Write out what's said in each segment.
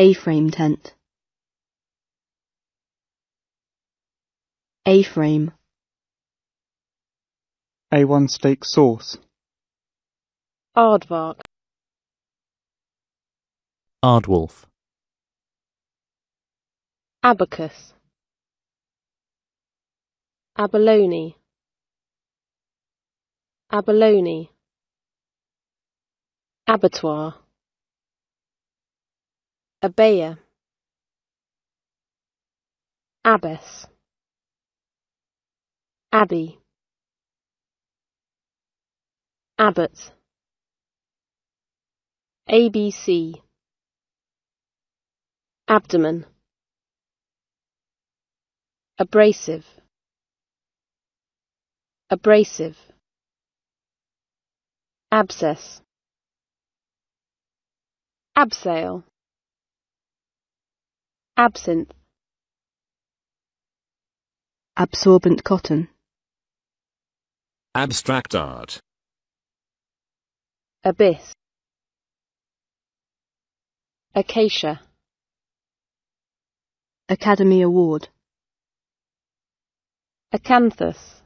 A-frame tent. A-frame. A1 steak sauce. Aardvark. Aardwolf. Abacus. Abalone. Abalone. Abattoir. Abaya. Abbess. Abbey. Abbot. ABC. Abdomen. Abrasive. Abrasive. Abscess. Abseil. Absinthe. Absorbent cotton. Abstract art. Abyss. Acacia. Academy Award. Acanthus.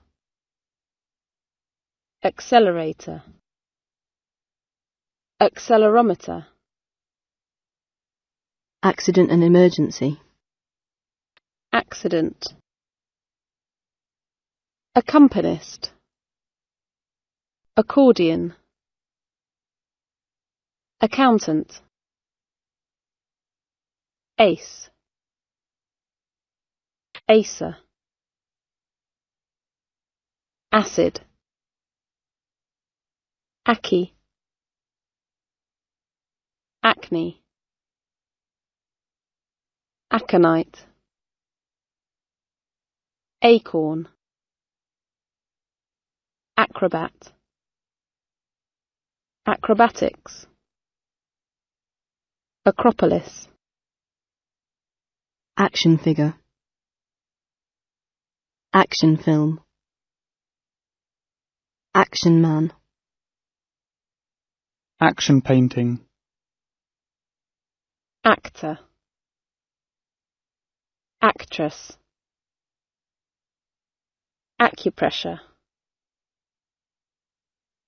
Accelerator. Accelerometer. Accident and emergency. Accident. Accompanist. Accordion. Accountant. Ace. Acer. Acid. Ackee. Acne. Aconite. Acorn. Acrobat. Acrobatics. Acropolis. Action figure. Action film. Action man. Action painting. Actor. Actress. Acupressure.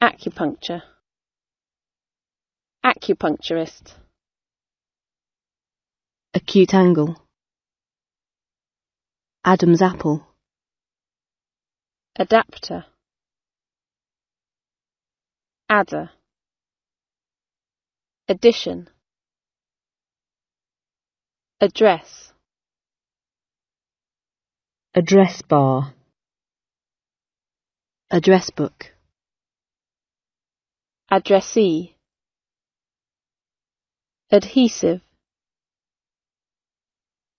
Acupuncture. Acupuncturist. Acute angle. Adam's apple. Adapter. Adder. Addition. Address. Address bar. Address book. Addressee. Adhesive.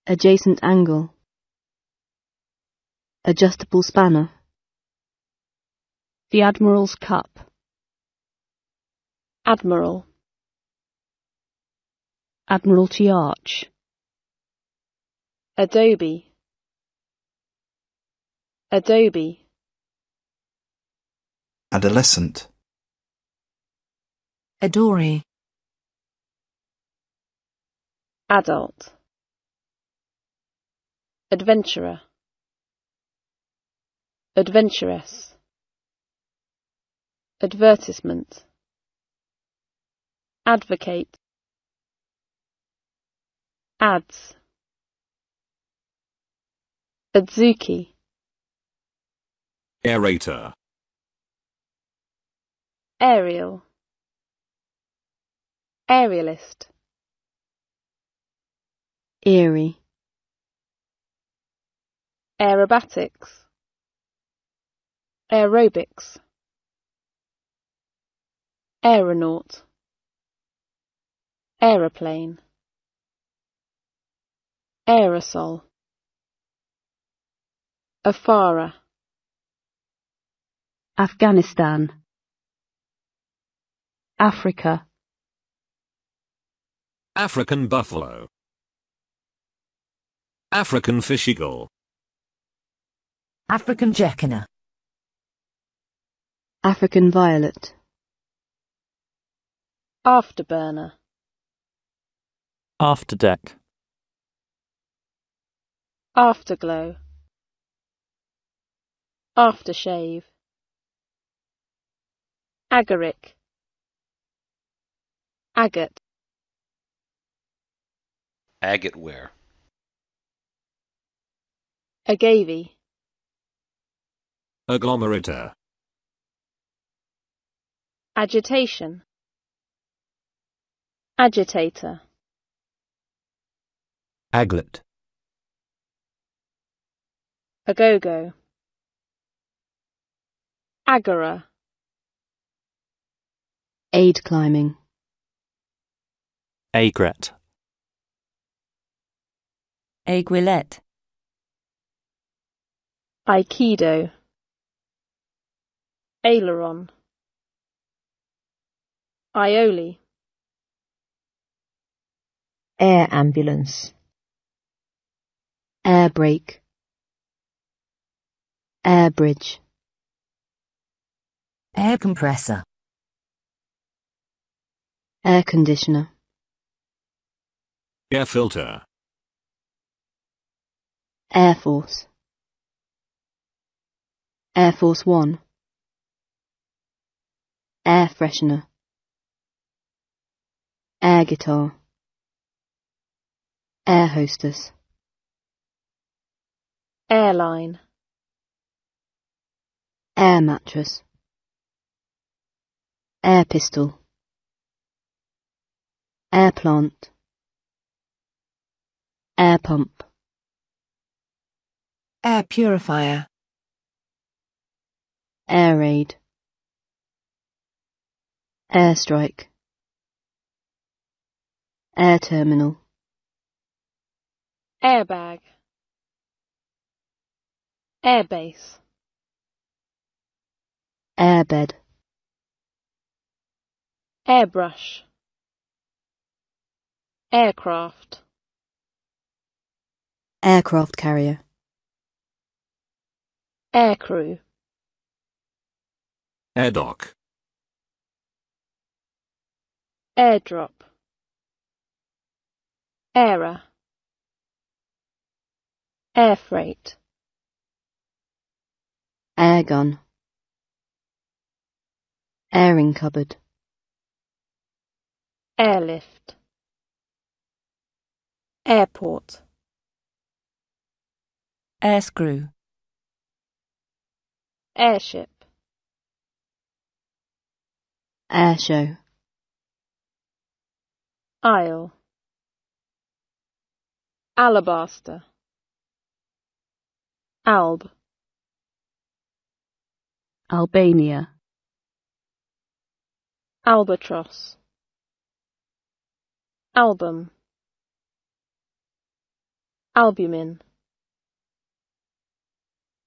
Adjacent angle. Adjustable spanner. The Admiral's Cup. Admiral. Admiralty Arch. Adobe. Adobe. Adolescent. Adouri. Adult. Adventurer. Adventuress. Advertisement. Advocate. Adze. Adzuki. Aerator. Aerial. Aerialist. Aerie. Aerobatics. Aerobics. Aeronaut. Aeroplane. Aerosol. Afara. Afghanistan. Africa. African buffalo. African fish eagle. African Jacana. African violet. Afterburner. Afterdeck. Afterglow. Aftershave. Agaric. Agate. Agate ware. Agave. Agglomerator. Agitation. Agitator. Aglet. Agogo. Agora. Aid climbing. Aigrette. Aiguillette. Aikido. Aileron. Aioli. Air ambulance. Air brake. Air bridge. Air compressor. Air conditioner. Air filter. Air Force. Air Force One. Air freshener. Air guitar. Air hostess. Airline. Air mattress. Air pistol. Air plant. Air pump. Air purifier. Air raid. Airstrike. Air terminal. Airbag. Airbase. Airbed. Airbrush. Aircraft. Aircraft carrier. Aircrew. Air dock. Airdrop. Airer. Air freight. Airgun. Airing cupboard. Airlift. Airport. Air screw. Airship. Air show. Aisle. Alabaster. Alb. Albania. Albatross. Album. Albumen.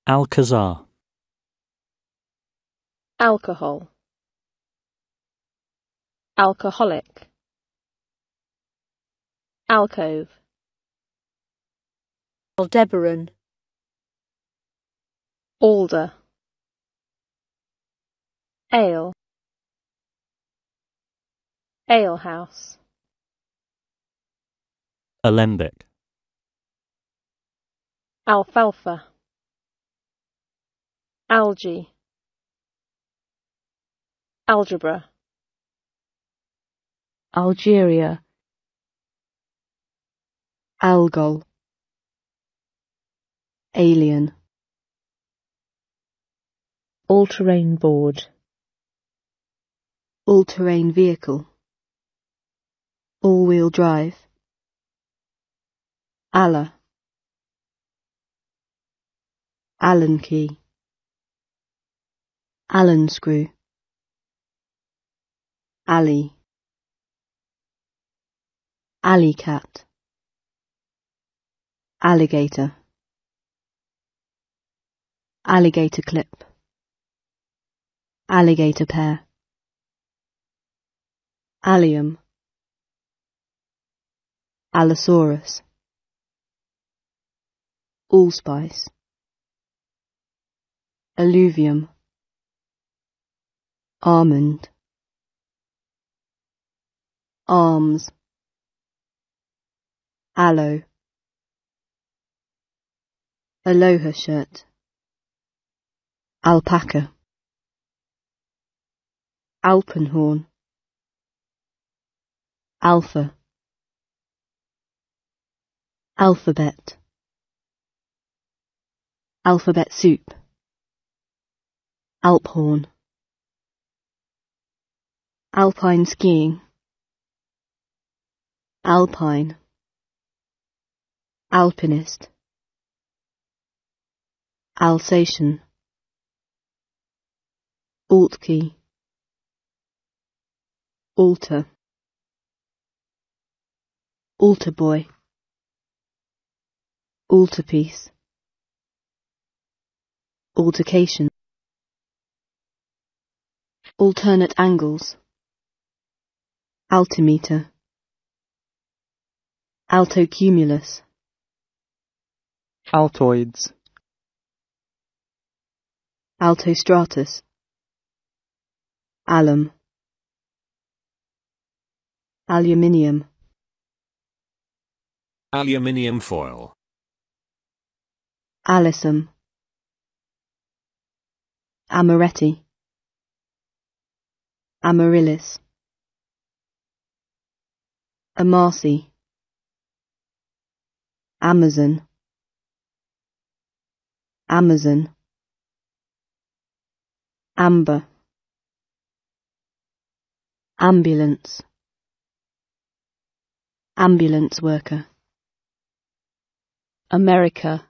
Alcazar. Alcohol. Alcoholic. Alcove. Aldebaran. Alder. Ale. Alehouse. Alembic. Alfalfa. Algae. Algebra. Algeria. Algol. Alien. All-terrain board. All-terrain vehicle. All-wheel drive. Allah. Allen key. Allen screw. Alley. Alley cat. Alligator. Alligator clip. Alligator pear. Allium. Allosaurus. Allspice. Alluvium. Almond. Alms. Aloe. Aloha shirt. Alpaca. Alpenhorn. Alpha. Alphabet. Alphabet soup. Alphorn. Alpine skiing. Alpine. Alpinist. Alsatian. Alt key. Alter. Altar boy. Altarpiece. Altercation. Alternate angles. Altimeter. Altocumulus. Altoids. Altostratus. Alum. Aluminium. Aluminium foil. Alyssum. Amaretti. Amaryllis. Amarcy. Amazon. Amazon. Amber. Ambulance. Ambulance worker. America,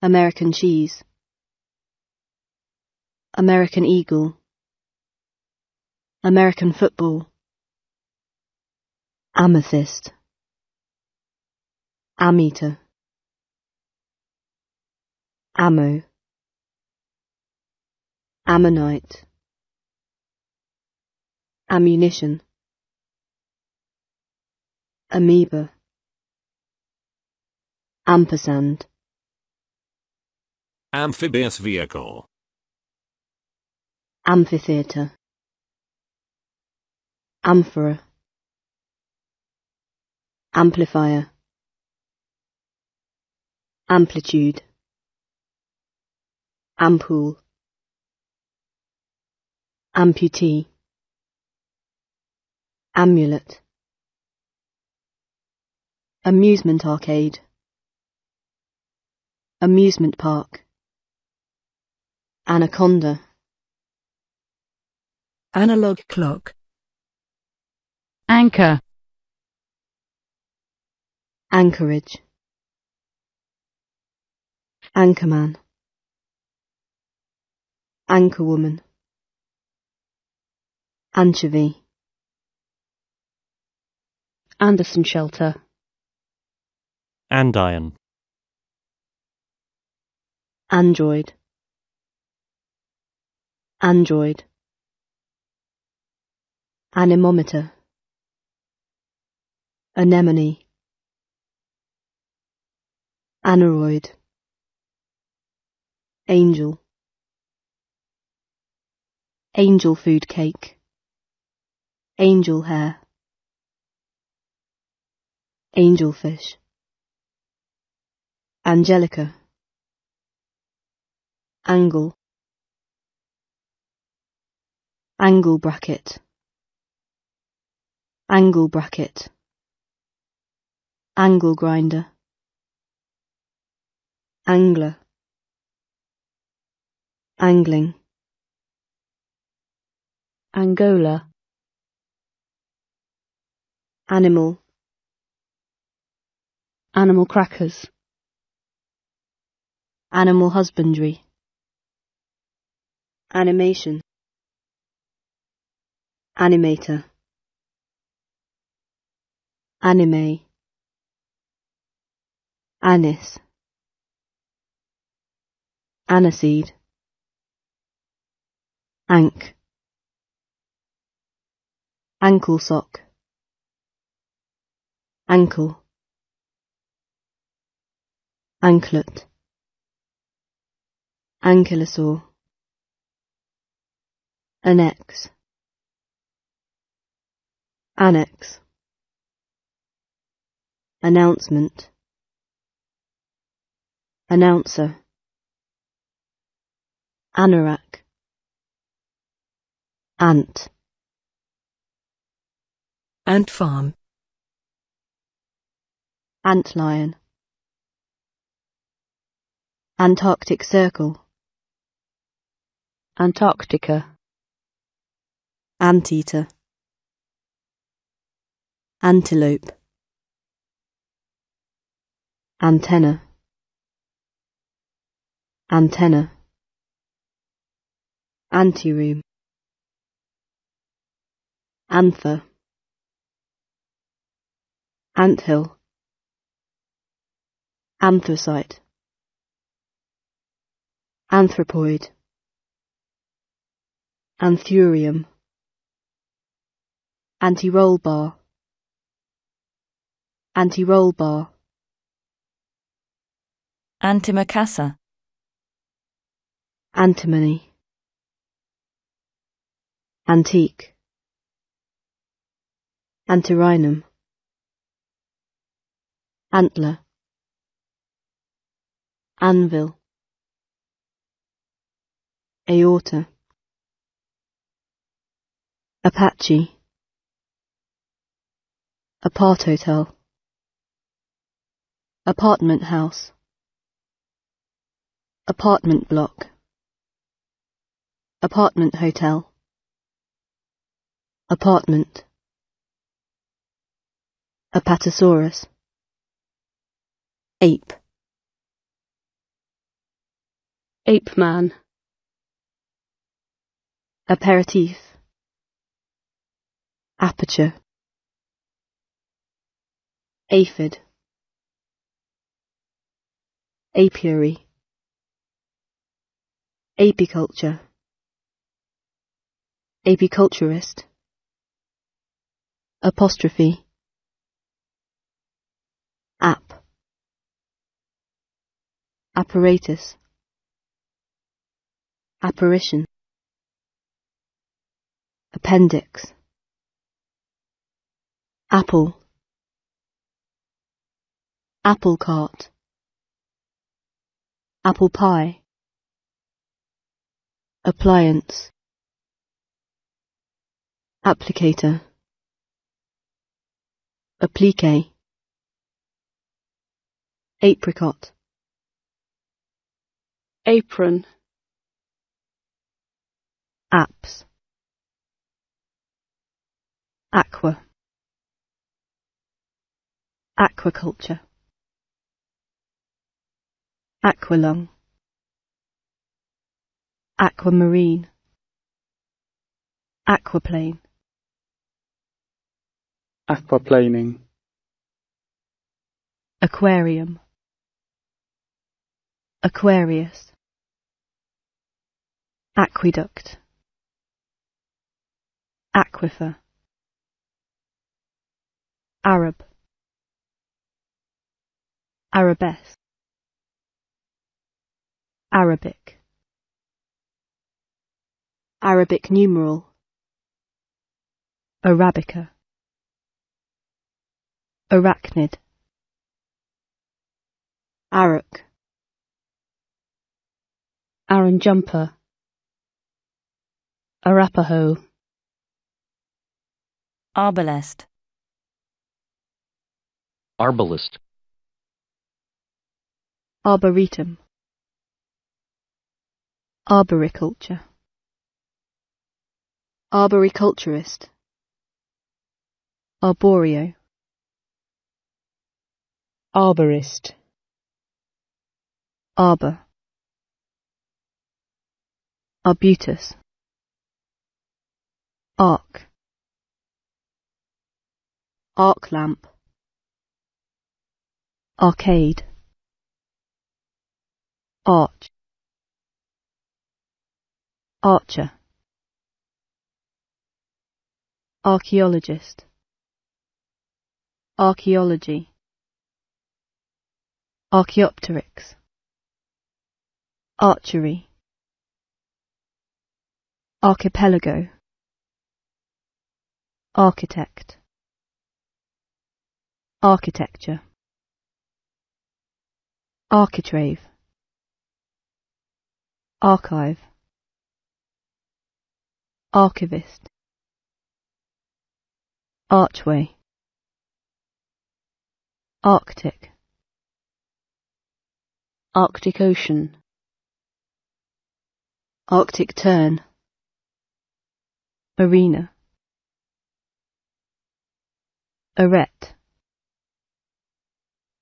American cheese. American eagle. American football. Amethyst. Ammeter. Ammo. Ammonite. Ammunition. Amoeba. Ampersand. Amphibious vehicle. Amphitheatre. Amphora. Amplifier. Amplitude. Ampoule. Amputee. Amulet. Amusement arcade. Amusement park. Anaconda. Analog clock. Anchor, Anchorage. Anchorman. Anchorwoman. Anchovy. Anderson shelter, Andiron. Android. Android. Anemometer. Anemone. Aneroid. Angel. Angel food cake. Angel hair. Angelfish. Angelica. Angle. Angle bracket. Angle bracket. Angle grinder. Angler. Angling. Angola, Animal. animal crackers, Animal husbandry. Animation. Animator. Anime. Anise. Aniseed. Ankh. Ankle sock. Ankle. Anklet. Ankylosaur. Annex. Annex. announcement, announcer, anorak, ant, Ant farm. Ant lion. Antarctic Circle, Antarctica, anteater, antelope, antenna, antenna, anteroom, anther, anthill, anthracite, anthropoid, anthurium, anti-roll bar, anti-roll bar, Antimacassar. Antimony, antique, antirrhinum, antler, anvil, aorta, Apache, apart hotel, apartment house, apartment block, apartment hotel, apartment, apatosaurus, ape, Ape man, aperitif, aperture, aphid, apiary, apiculture, apiculturist, apostrophe, app, apparatus, apparition, appendix, apple, apple cart, apple pie, appliance, applicator, applique, apricot, apron, apps, aqua, aquaculture, aqualung, aquamarine, aquaplane, aquaplaning, aquarium, aquarius, aqueduct, aquifer, Arab, arabesque, Arabic, Arabic numeral, Arabica, arachnid, Arak, Aran jumper, Arapaho, Arbalest. Arbalist. Arboretum, Arboriculture, Arboriculturist, Arboreal, Arborist, Arbor, Arbutus, Arc, Arc lamp, Arcade, Arch, Archer, Archaeologist, Archaeology, Archaeopteryx, Archery, Archipelago, Architect, Architecture Architrave. Archive. Archivist. Archway. Arctic. Arctic Ocean. Arctic tern. Arena. Arete.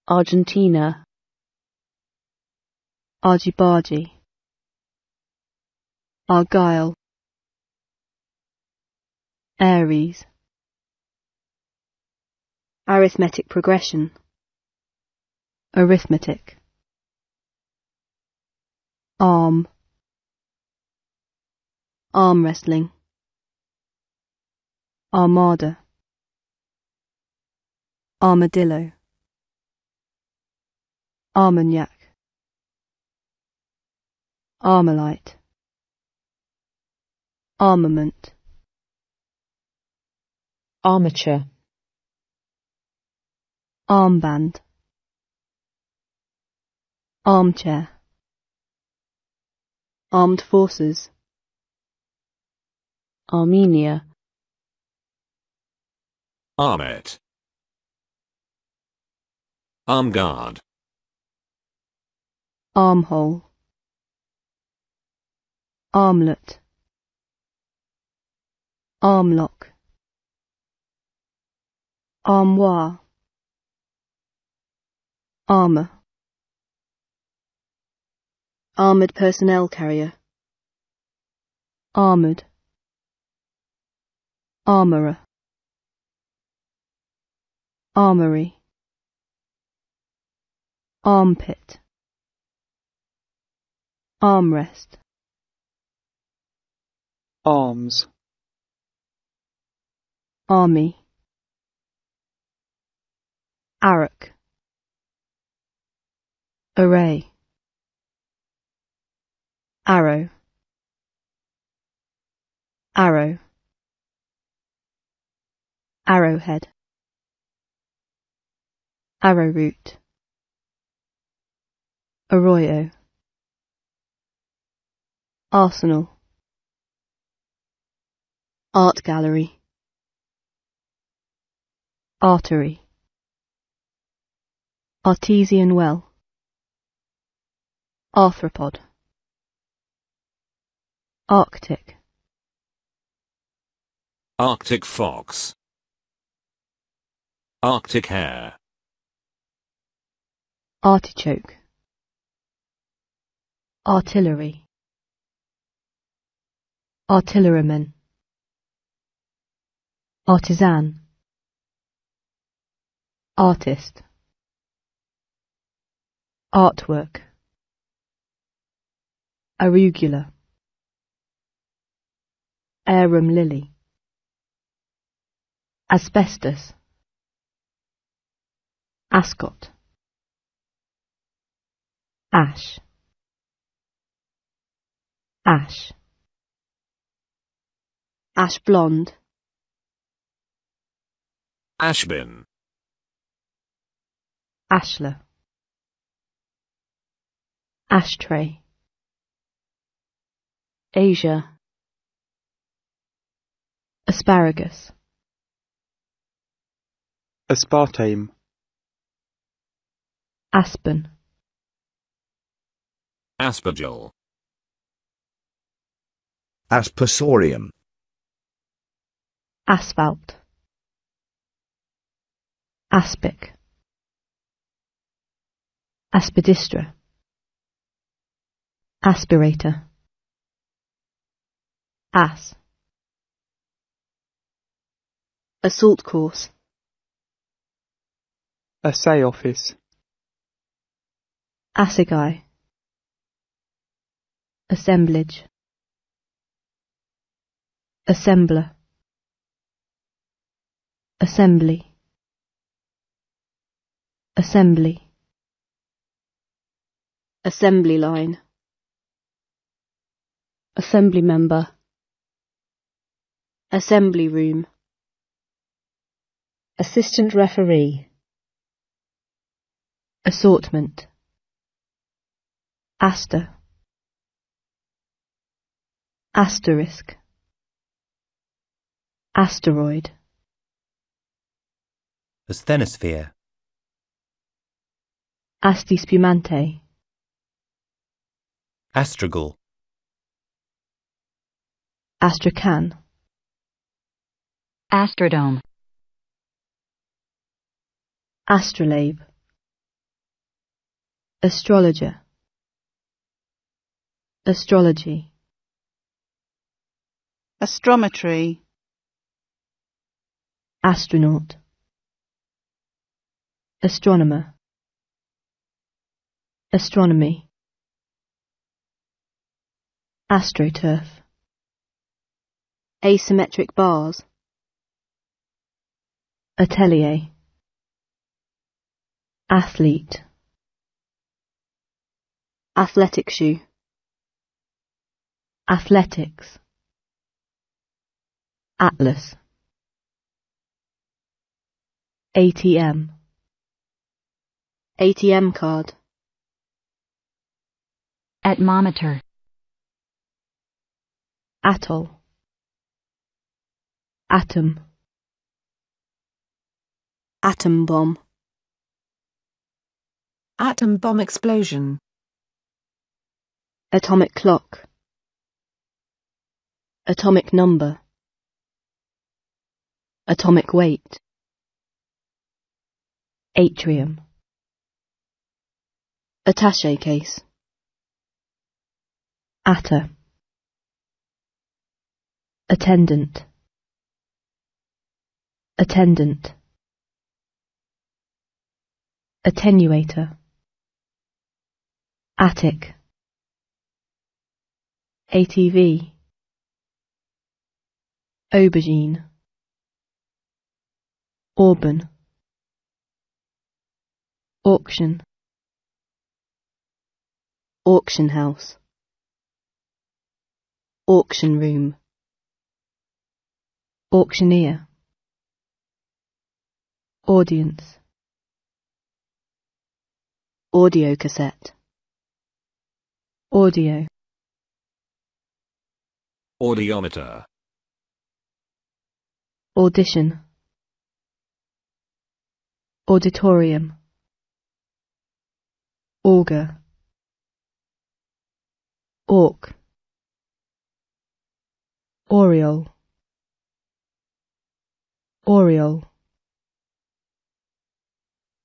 Argentina. Argy-bargy. Argyle. Aries. Arithmetic progression. Arithmetic. Arm. Arm wrestling. Armada. Armadillo. Armagnac. Armalite. Armament. Armature. Armband. Armchair. Armed forces. Armenia. Armet. Armguard. Armhole. Armlet. Armlock. Armoire. Armour. Armoured personnel carrier. Armoured. Armourer. Armoury. Armpit. Armrest. Arms. Army. Arrack. Array. Arrow. Arrow. Arrowhead. Arrowroot. Arroyo. Arsenal. Art gallery. Artery. Artesian well. Arthropod. Arctic. Arctic fox. Arctic hare. Artichoke. Artillery. Artilleryman. Artisan. Artist. Artwork. Arugula. Arum lily. Asbestos. Ascot. Ash. Ash. Ash blonde. Ashbin. Ashlar. Ashtray. Asia. Asparagus. Aspartame. Aspen. Aspergil. Aspersorium. Asphalt. Aspic. Aspidistra. Aspirator. Ass. Assault course. Assay office. Assegai. Assemblage. Assembler. Assembly. Assembly. Assembly line. Assembly member. Assembly room. Assistant referee. Assortment. Aster. Asterisk. Asteroid. Asthenosphere. Asti spumante. Astragal. Astrakhan. Astrodome. Astrolabe. Astrologer. Astrology. Astrometry. Astronaut. Astronomer. Astronomy. AstroTurf. Asymmetric bars. Atelier. Athlete. Athletic shoe. Athletics. Atlas. ATM. ATM card. Atmometer. Atoll. Atom. Atom bomb. Atom bomb explosion. Atomic clock. Atomic number. Atomic weight. Atrium. Attache case. Atta. Attendant. Attendant. Attenuator. Attic. ATV. Aubergine. Auburn. Auction. Auction house. Auction room. Auctioneer. Audience. Audio cassette. Audio. Audiometer. Audition. Auditorium. Auger. Auk. Aureole. Aureole.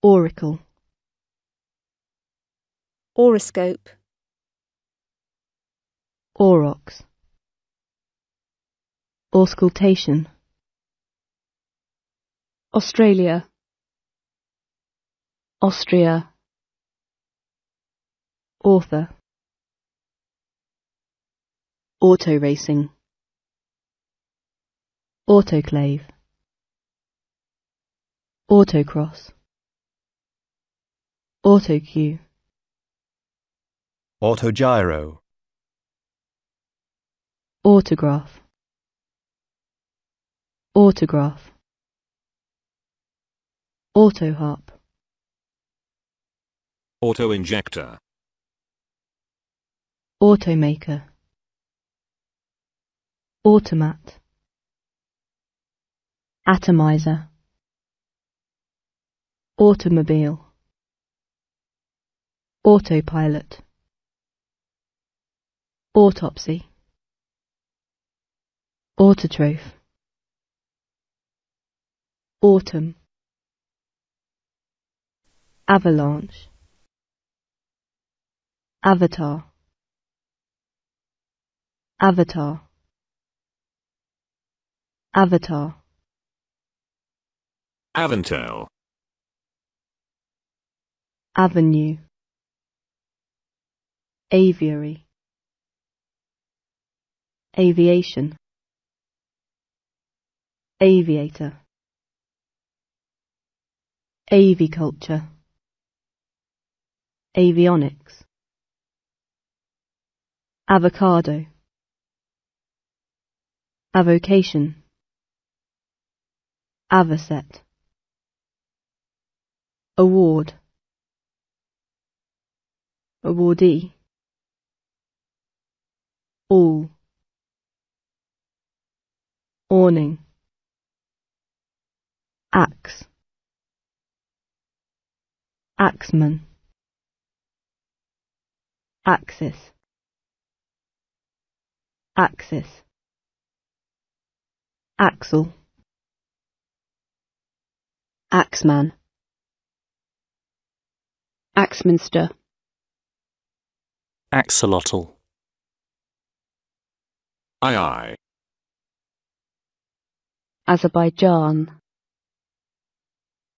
Auricle. Auriscope. Aurochs. Auscultation. Australia. Austria. Author. Auto racing. Autoclave. Autocross. Autocue. Autogyro. Autograph. Autograph. Autoharp. Auto-injector. Automaker. Automat. Atomizer. Automobile. Autopilot. Autopsy. Autotroph. Autumn. Avalanche. Avatar. Avatar. Avatar. Aventail. Avenue. Aviary. Aviation. Aviator. Aviculture. Avionics. Avocado. Avocation. Avocet. Award. Awardee. awl, awning, axe, axeman, axis, axis, axle, axeman, Axminster, Axolotl. Aye aye. Azerbaijan,